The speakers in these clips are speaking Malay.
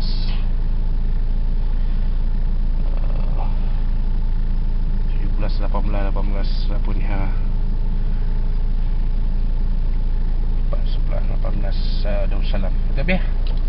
Mas. uh, 17, 18, 18 ni ha 14, 18, 18 uh, Darussalam. Kita habis ya?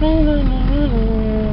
Mm-hmm.